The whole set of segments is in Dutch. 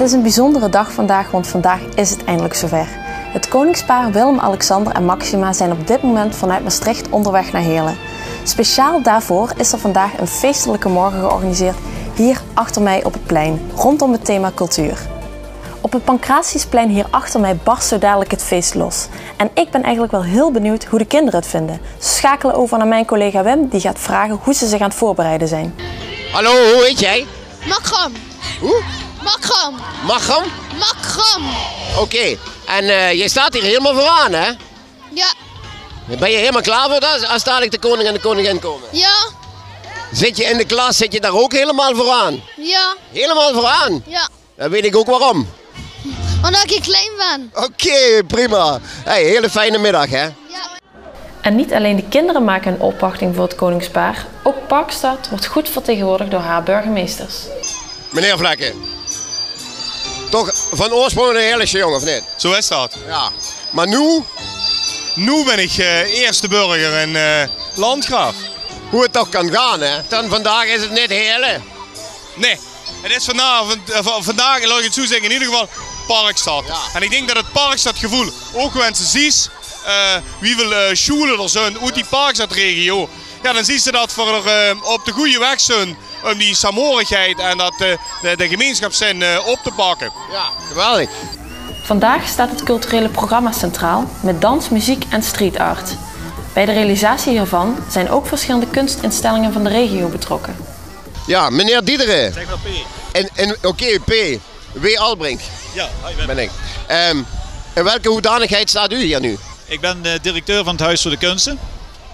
Het is een bijzondere dag vandaag, want vandaag is het eindelijk zover. Het koningspaar Willem-Alexander en Maxima zijn op dit moment vanuit Maastricht onderweg naar Heerlen. Speciaal daarvoor is er vandaag een feestelijke morgen georganiseerd hier achter mij op het plein, rondom het thema cultuur. Op het Pancratiusplein hier achter mij barst zo dadelijk het feest los. En ik ben eigenlijk wel heel benieuwd hoe de kinderen het vinden. Ze schakelen over naar mijn collega Wim, die gaat vragen hoe ze zich aan het voorbereiden zijn. Hallo, hoe heet jij? Makram. Hoe? Makram. Macham? Makram. Oké. En eh, jij staat hier helemaal vooraan, hè? Ja. Ben je helemaal klaar voor dat als dadelijk de koning en de koningin komen? Ja. Zit je in de klas, zit je daar ook helemaal vooraan? Ja. Helemaal vooraan? Ja. Dan weet ik ook waarom. Omdat ik klein ben. Oké, prima. Hey, hele fijne middag, hè? Ja. En niet alleen de kinderen maken een opwachting voor het koningspaar, ook Parkstad wordt goed vertegenwoordigd door haar burgemeesters. Meneer Vlekken. Van oorsprong een Heerlijkse jongen, of niet? Zo is dat. Ja. Maar nu, Nu ben ik eh, eerste burger in eh, Landgraaf. hoe het toch kan gaan, hè? Dan vandaag is het niet Heerlen. Nee, het is vanavond, eh, va- vandaag, laat ik het zo zeggen, in ieder geval Parkstad. Ja. En ik denk dat het Parkstadgevoel ook wensen ziet. eh wie wil eh scholen er zijn uit die Parkstadregio. Ja, dan zien ze dat we er eh, op de goede weg zijn om die saamhorigheid en dat, eh, de, de gemeenschapszin eh, op te pakken. Ja, geweldig. Vandaag staat het culturele programma centraal met dans, muziek en street art. Bij de realisatie hiervan zijn ook verschillende kunstinstellingen van de regio betrokken. Ja, meneer Diederen. Zeg maar P. En, en oké, P. W. Albrink Ja, hi, ben ik. Ehm, in welke hoedanigheid staat u hier nu? ik ben eh, directeur van het Huis voor de Kunsten.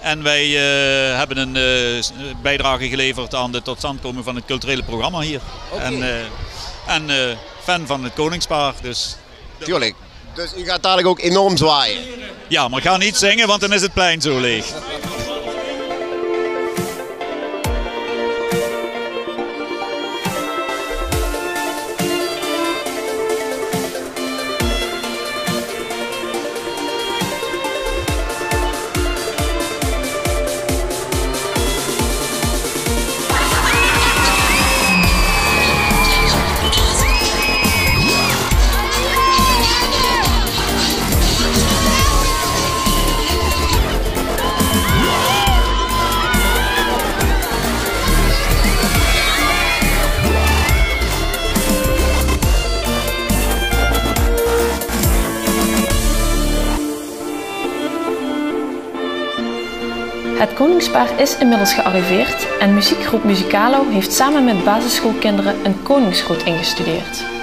En wij eh, hebben een eh, bijdrage geleverd aan de totstandkoming van het culturele programma hier. En, eh, en fan van het Koningspaar. Dus Tuurlijk. Dus u gaat dadelijk ook enorm zwaaien. ja, maar ga niet zingen, want dan is het plein zo leeg. Het koningspaar is inmiddels gearriveerd en muziekgroep Musicalo heeft samen met basisschoolkinderen een koningsgroet ingestudeerd.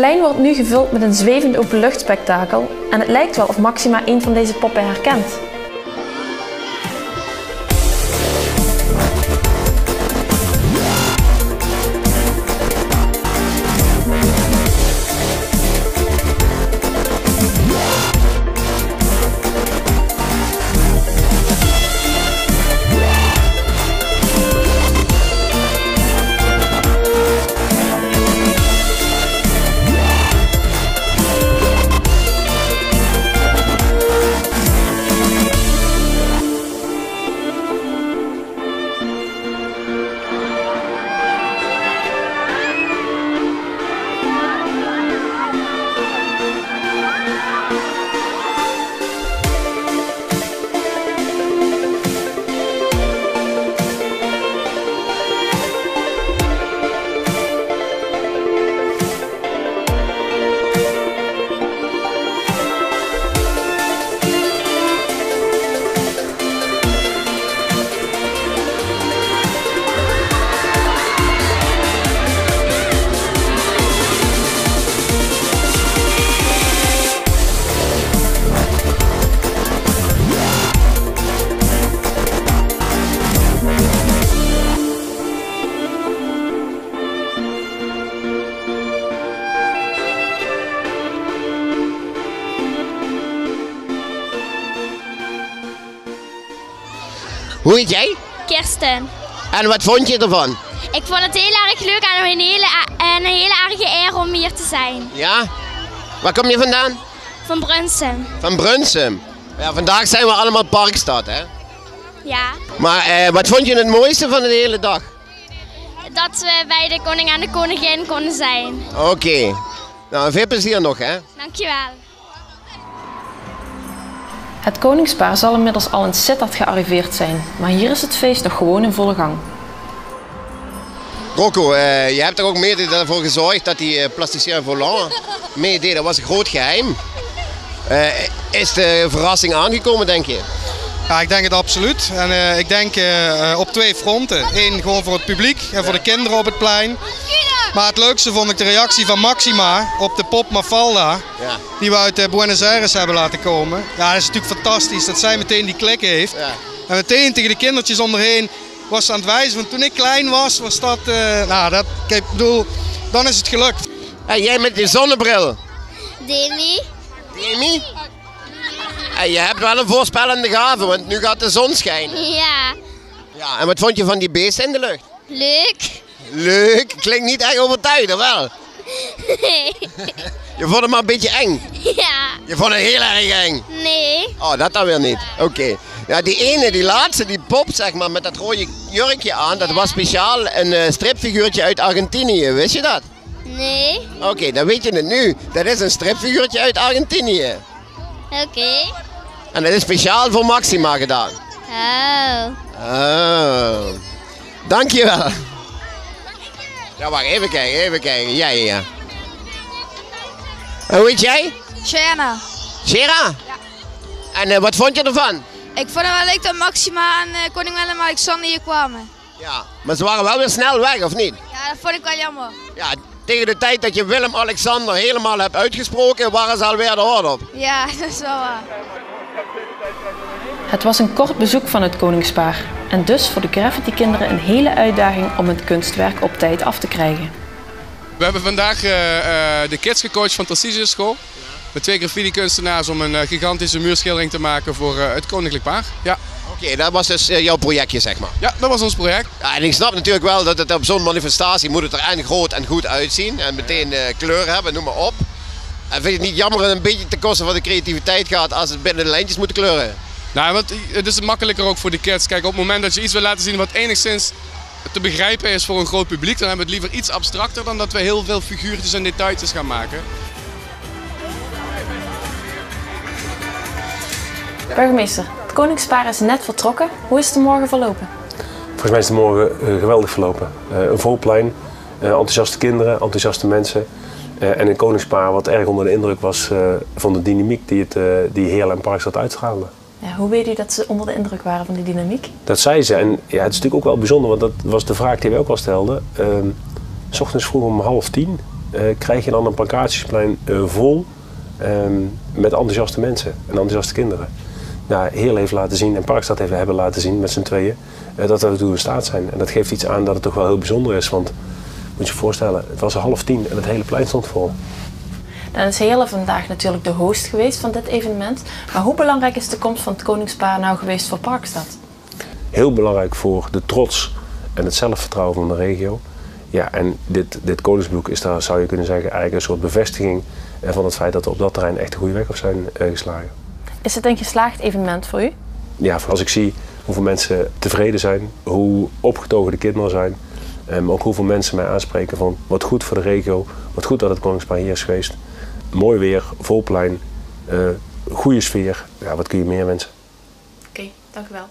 Plein wordt nu gevuld met een zwevend openluchtspektakel en het lijkt wel of Maxima een van deze poppen herkent. Heet jij? Kirsten. En wat vond je ervan? Ik vond het heel erg leuk en een hele, en een hele erge eer om hier te zijn. Ja? Waar kom je vandaan? Van Brunsum. Van Brunsum. Ja, vandaag zijn we allemaal Parkstad, hè? Ja. Maar eh, wat vond je het mooiste van de hele dag? Dat we bij de koning en de koningin konden zijn. Oké. Nou, veel plezier nog, hè? Dankjewel. Het koningspaar zal inmiddels al in Sittard gearriveerd zijn, maar hier is het feest nog gewoon in volle gang. Rocco, eh, je hebt er ook mede ervoor gezorgd dat die uh, plasticien volant meedeed. Dat was een groot geheim. Eh, is de verrassing aangekomen, denk je? Ja, ik denk het absoluut. En uh, ik denk uh, op twee fronten. Eén gewoon voor het publiek en voor de kinderen op het plein. Maar het leukste vond ik de reactie van Maxima op de pop Mafalda. Ja. Die we uit uh, Buenos Aires hebben laten komen. Ja, dat is natuurlijk fantastisch dat zij meteen die klik heeft. Ja. En meteen tegen de kindertjes onderheen was ze aan het wijzen. Want toen ik klein was, was dat... nou, dat, ik bedoel, dan is het gelukt. En jij met die zonnebril? Demi. Demi? En je hebt wel een voorspellende gave, want nu gaat de zon schijnen. Ja. Ja, en wat vond je van die beesten in de lucht? Leuk. Leuk, klinkt niet echt overtuigend, wel. Nee. Je vond het maar een beetje eng. Ja. Je vond het heel erg eng. Nee. Oh, dat dan weer niet. Oké. Ja, die ene, die laatste, die pop, zeg maar, met dat rode jurkje aan, dat was speciaal een uh, stripfiguurtje uit Argentinië. Wist je dat? Nee. Oké, dan weet je het nu. Dat is een stripfiguurtje uit Argentinië. Oké. En dat is speciaal voor Maxima gedaan. Oh. Oh. Dankjewel. Ja, wacht, even kijken, even kijken. Ja, ja, ja. En hoe heet jij? Shanna. Shera? Ja. En uh, wat vond je ervan? Ik vond het wel leuk dat Maxima en uh, koning Willem-Alexander hier kwamen. Ja, maar ze waren wel weer snel weg, of niet? Ja, dat vond ik wel jammer. Ja, tegen de tijd dat je Willem-Alexander helemaal hebt uitgesproken, waren ze alweer de hoort op. Ja, dat is wel waar. Het was een kort bezoek van het koningspaar en dus voor de graffiti-kinderen een hele uitdaging om het kunstwerk op tijd af te krijgen. We hebben vandaag uh, uh, de kids gecoacht van Tarcisio School. Met twee graffiti-kunstenaars om een uh, gigantische muurschildering te maken voor het Koninklijk Paar. Ja. Oké, okay, dat was dus jouw projectje, zeg maar. Ja, dat was ons project. Ja, en ik snap natuurlijk wel dat het op zo'n manifestatie moet het er en groot en goed uitzien. En meteen kleur hebben, noem maar op. En vind je het niet jammer dat het een beetje ten koste van de creativiteit gaat als het binnen de lijntjes moet kleuren? Nou, want het is makkelijker ook voor de kids. Kijk, op het moment dat je iets wil laten zien wat enigszins te begrijpen is voor een groot publiek, dan hebben we het liever iets abstracter dan dat we heel veel figuurtjes en detailtjes gaan maken. Burgemeester, het koningspaar is net vertrokken. Hoe is het er morgen verlopen? Volgens mij is het morgen uh, geweldig verlopen. Uh, een vol plein, uh, enthousiaste kinderen, enthousiaste mensen. en een koningspaar wat erg onder de indruk was van de dynamiek die, het, die Heerlen en Parkstad uitstraalde. Ja, hoe weet u dat ze onder de indruk waren van die dynamiek? Dat zei ze. En ja, het is natuurlijk ook wel bijzonder, want dat was de vraag die wij ook al stelden. Uh, s ochtends vroeg om half tien uh, krijg je dan een parkeertjesplein uh, vol met enthousiaste mensen en enthousiaste kinderen. Nou, Heel heeft laten zien en Parkstad heeft hebben laten zien met z'n tweeën dat we ertoe in staat zijn. En dat geeft iets aan dat het toch wel heel bijzonder is. Want moet je je voorstellen, het was half tien en het hele plein stond vol. Dan is Heerlen vandaag natuurlijk de host geweest van dit evenement. Maar hoe belangrijk is de komst van het Koningspaar nou geweest voor Parkstad? Heel belangrijk voor de trots en het zelfvertrouwen van de regio. Ja, en dit, dit Koningsboek is daar, zou je kunnen zeggen, eigenlijk een soort bevestiging van het feit dat we op dat terrein echt de goede weg op zijn uh, geslagen. Is het een geslaagd evenement voor u? Ja, als ik zie hoeveel mensen tevreden zijn, hoe opgetogen de kinderen zijn, maar ook hoeveel mensen mij aanspreken van wat goed voor de regio, wat goed dat het Koningspaar hier is geweest. Mooi weer, vol plein, uh, goede sfeer. Ja, wat kun je meer wensen? Oké, dank u wel.